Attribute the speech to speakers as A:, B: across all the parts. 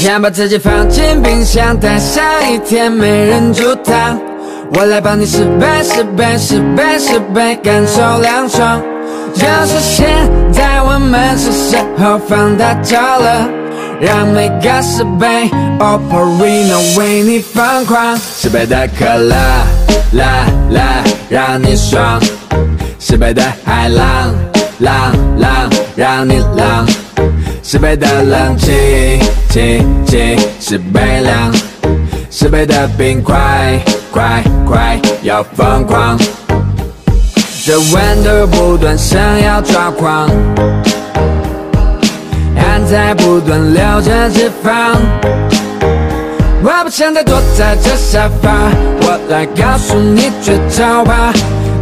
A: 想把自己放进冰箱，待下一天没人煮汤。我来帮你十倍、十倍、十倍、十倍，感受凉爽。就是现在，我们是时候放大招了，让每个十倍 Operino 为你疯狂。十倍的可乐，啦啦，让你爽；十倍的海浪，浪浪，让你浪；十倍的冷气，气气，十倍凉；十倍的冰块。快快要疯狂，这温度不断想要抓狂，汗在不断流着脂肪。我不想再躲在这沙发，我来告诉你绝招吧，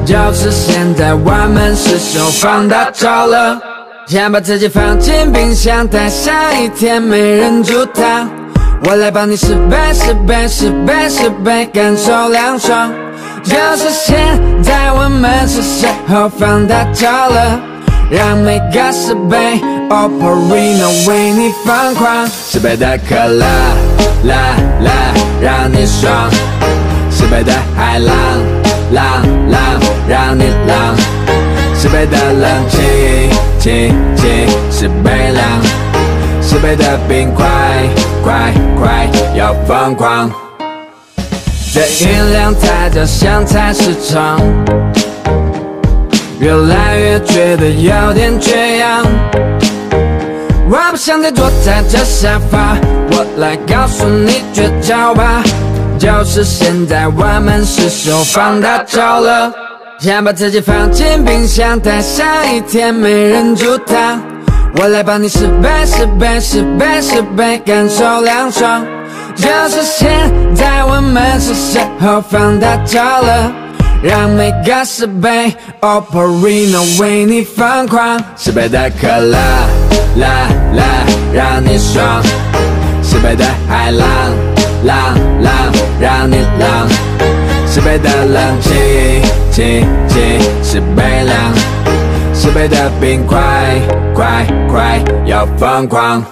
A: 就是现在，我们是时候放大招了。先把自己放进冰箱，待下一天没人阻挡。我来帮你十倍、十倍、十倍、十倍，感受凉爽。就是现在，我们是时候放大招了，让每个十倍 Operino 为你疯狂。十倍的可乐，啦啦，让你爽；十倍的海浪，浪浪，让你浪；十倍的冷气，气气，是悲凉。十倍的冰块，快快要疯狂！这音量太大，像菜市场，越来越觉得有点缺氧。我不想再坐在这沙发，我来告诉你绝招吧，就是现在，我们是时候放大招了。先把自己放进冰箱，待下一天没人煮汤。我来帮你十倍、十倍、十倍、十倍，感受凉爽。就是现在，我们是时候放大招了，让每个十倍 Operino 为你疯狂。十倍的可乐，啦啦，让你爽；十倍的海浪，浪浪，让你浪；十倍的冷气，心情是悲凉。十倍的冰块，快快要疯狂。